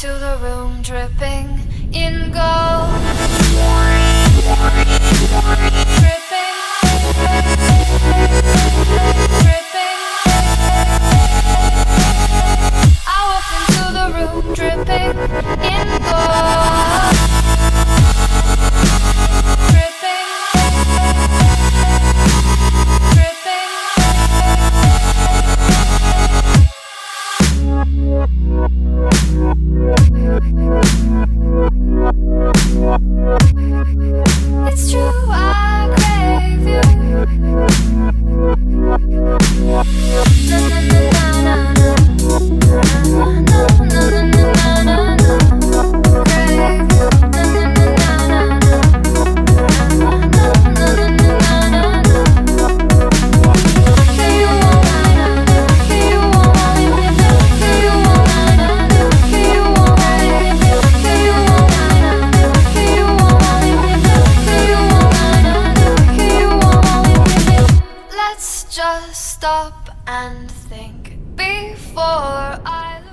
into the room dripping in gold. Just stop and think before I